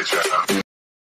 bitch.